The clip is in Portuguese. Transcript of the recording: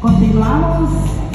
Continuamos?